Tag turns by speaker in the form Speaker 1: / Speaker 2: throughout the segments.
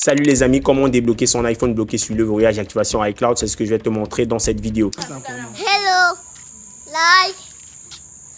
Speaker 1: Salut les amis, comment débloquer son iPhone bloqué sur le voyage activation iCloud, c'est ce que je vais te montrer dans cette vidéo.
Speaker 2: Hello, like,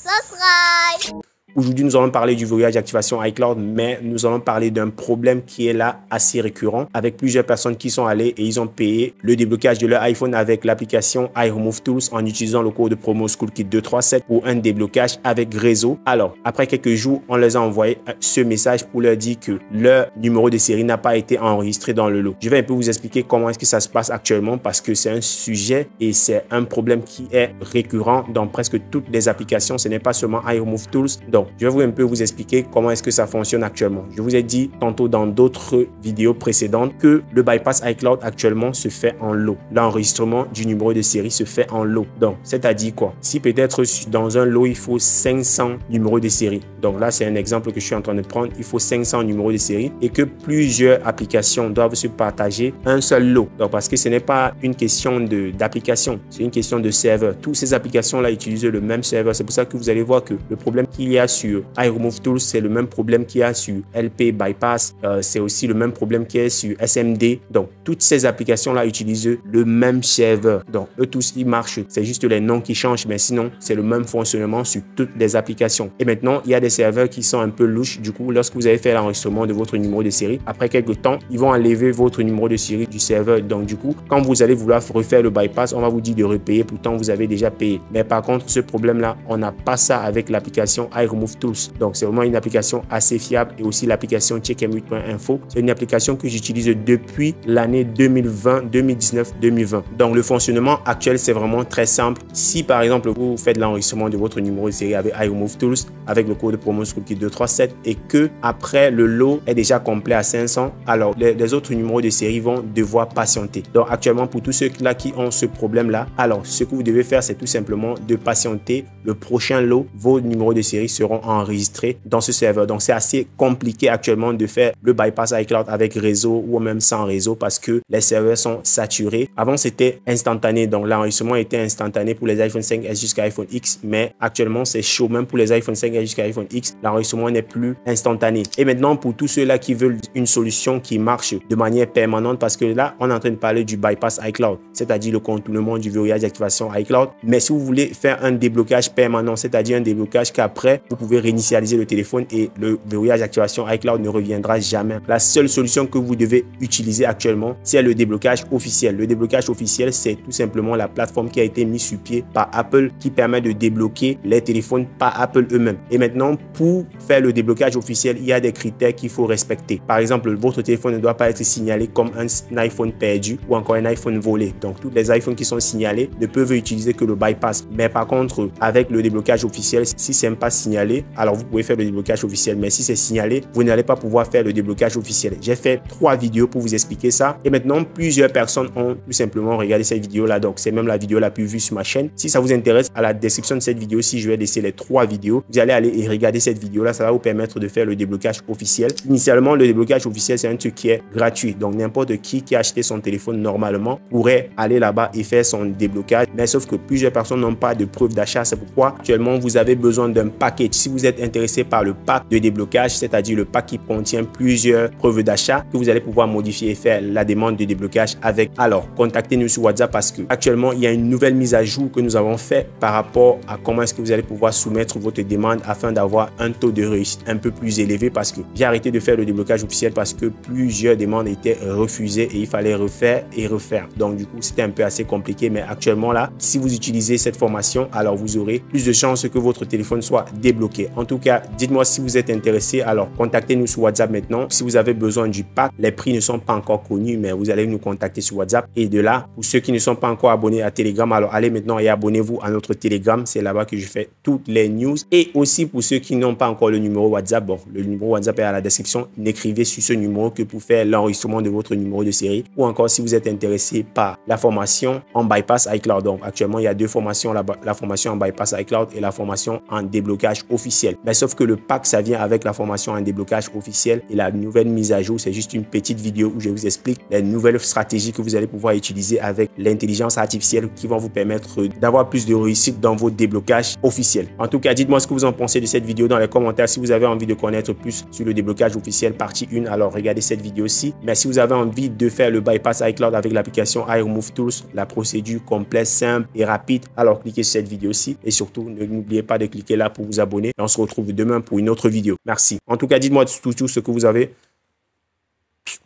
Speaker 2: subscribe.
Speaker 1: Aujourd'hui, nous allons parler du verrouillage d'activation iCloud, mais nous allons parler d'un problème qui est là assez récurrent avec plusieurs personnes qui sont allées et ils ont payé le déblocage de leur iPhone avec l'application iRemove Tools en utilisant le code de promo SchoolKit237 pour un déblocage avec réseau. Alors, après quelques jours, on les a envoyé ce message pour leur dire que leur numéro de série n'a pas été enregistré dans le lot. Je vais un peu vous expliquer comment est-ce que ça se passe actuellement parce que c'est un sujet et c'est un problème qui est récurrent dans presque toutes les applications. Ce n'est pas seulement iRemove Tools. Donc, je vais vous un peu vous expliquer comment est-ce que ça fonctionne actuellement. Je vous ai dit tantôt dans d'autres vidéos précédentes que le bypass iCloud actuellement se fait en lot. L'enregistrement du numéro de série se fait en lot. Donc, c'est-à-dire quoi? Si peut-être dans un lot, il faut 500 numéros de série. Donc là, c'est un exemple que je suis en train de prendre. Il faut 500 numéros de série et que plusieurs applications doivent se partager un seul lot. Donc, parce que ce n'est pas une question d'application, c'est une question de serveur. Toutes ces applications-là utilisent le même serveur. C'est pour ça que vous allez voir que le problème qu'il y a sur iRemove Tools, c'est le même problème qu'il y a sur LP Bypass. Euh, c'est aussi le même problème qu'il y a sur SMD. Donc, toutes ces applications-là utilisent le même serveur. Donc, eux tous, ils marchent. C'est juste les noms qui changent, mais sinon, c'est le même fonctionnement sur toutes les applications. Et maintenant, il y a des serveurs qui sont un peu louches. Du coup, lorsque vous avez fait l'enregistrement de votre numéro de série, après quelques temps, ils vont enlever votre numéro de série du serveur. Donc, du coup, quand vous allez vouloir refaire le bypass, on va vous dire de repayer. Pourtant, vous avez déjà payé. Mais par contre, ce problème-là, on n'a pas ça avec l'application iRemove Tools. Donc, c'est vraiment une application assez fiable et aussi l'application checkmute.info. C'est une application que j'utilise depuis l'année 2020, 2019, 2020. Donc, le fonctionnement actuel, c'est vraiment très simple. Si, par exemple, vous faites l'enregistrement de votre numéro de série avec iRemove Tools, avec le code de promo SchoolKit 237 et que après le lot est déjà complet à 500, alors les, les autres numéros de série vont devoir patienter. Donc, actuellement, pour tous ceux-là qui ont ce problème-là, alors ce que vous devez faire, c'est tout simplement de patienter le prochain lot. Vos numéros de série seront enregistrés dans ce serveur. Donc, c'est assez compliqué actuellement de faire le bypass iCloud avec réseau ou même sans réseau parce que les serveurs sont saturés. Avant, c'était instantané. Donc, l'enregistrement était instantané pour les iPhone 5S jusqu'à iPhone X. Mais actuellement, c'est chaud. Même pour les iPhone 5S jusqu'à iPhone X, l'enregistrement n'est plus instantané. Et maintenant, pour tous ceux-là qui veulent une solution qui marche de manière permanente, parce que là, on est en train de parler du bypass iCloud, c'est-à-dire le contournement du verrouillage d'activation iCloud. Mais si vous voulez faire un déblocage permanent, c'est-à-dire un déblocage qu'après, vous pouvez réinitialiser le téléphone et le verrouillage d'activation iCloud ne reviendra jamais. La seule solution que vous devez utiliser actuellement, c'est le déblocage officiel. Le déblocage officiel, c'est tout simplement la plateforme qui a été mise sur pied par Apple qui permet de débloquer les téléphones par Apple eux-mêmes. Et maintenant, pour faire le déblocage officiel, il y a des critères qu'il faut respecter. Par exemple, votre téléphone ne doit pas être signalé comme un iPhone perdu ou encore un iPhone volé. Donc, tous les iPhones qui sont signalés ne peuvent utiliser que le bypass. Mais par contre, avec le déblocage officiel, si c'est pas signalé, alors vous pouvez faire le déblocage officiel. Mais si c'est signalé, vous n'allez pas pouvoir faire le déblocage officiel. J'ai fait trois vidéos pour vous expliquer ça. Et maintenant, plusieurs personnes ont tout simplement regardé cette vidéo-là. Donc, c'est même la vidéo la plus vue sur ma chaîne. Si ça vous intéresse, à la description de cette vidéo, si je vais laisser les trois vidéos, vous allez aller et regarder cette vidéo-là. Ça va vous permettre de faire le déblocage officiel. Initialement, le déblocage officiel, c'est un truc qui est gratuit. Donc, n'importe qui qui a acheté son téléphone normalement pourrait aller là-bas et faire son déblocage. Mais sauf que plusieurs personnes n'ont pas de preuve d'achat. C'est pourquoi actuellement, vous avez besoin d'un package. Si vous êtes intéressé par le pack de déblocage, c'est-à-dire le pack qui contient plusieurs preuves d'achat que vous allez pouvoir modifier et faire la demande de déblocage avec. Alors, contactez-nous sur WhatsApp parce que actuellement, il y a une nouvelle mise à jour que nous avons fait par rapport à comment est-ce que vous allez pouvoir soumettre votre demande afin d'avoir un taux de réussite un peu plus élevé parce que j'ai arrêté de faire le déblocage officiel parce que plusieurs demandes étaient refusées et il fallait refaire et refaire. Donc, du coup, c'était un peu assez compliqué. Mais actuellement, là, si vous utilisez cette formation, alors vous aurez plus de chances que votre téléphone soit débloqué. En tout cas, dites-moi si vous êtes intéressé. Alors, contactez-nous sur WhatsApp maintenant. Si vous avez besoin du pack, les prix ne sont pas encore connus, mais vous allez nous contacter sur WhatsApp. Et de là, pour ceux qui ne sont pas encore abonnés à Telegram, alors allez maintenant et abonnez-vous à notre Telegram. C'est là-bas que je fais toutes les news. Et aussi pour ceux qui n'ont pas encore le numéro WhatsApp, bon, le numéro WhatsApp est à la description. N'écrivez sur ce numéro que pour faire l'enregistrement de votre numéro de série. Ou encore si vous êtes intéressé par la formation en bypass iCloud. Donc, actuellement, il y a deux formations, la, formation en bypass iCloud et la formation en déblocage officiel Mais sauf que le pack, ça vient avec la formation en déblocage officiel et la nouvelle mise à jour, c'est juste une petite vidéo où je vous explique les nouvelles stratégies que vous allez pouvoir utiliser avec l'intelligence artificielle qui vont vous permettre d'avoir plus de réussite dans vos déblocages officiels. En tout cas, dites-moi ce que vous en pensez de cette vidéo dans les commentaires. Si vous avez envie de connaître plus sur le déblocage officiel partie 1, alors regardez cette vidéo-ci. Mais si vous avez envie de faire le bypass iCloud avec l'application iRemove Tools, la procédure complète, simple et rapide, alors cliquez sur cette vidéo-ci et surtout n'oubliez pas de cliquer là pour vous Et on se retrouve demain pour une autre vidéo. Merci. En tout cas, dites-moi tout, tout ce que vous avez.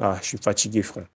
Speaker 1: Ah, je suis fatigué, frère.